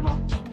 You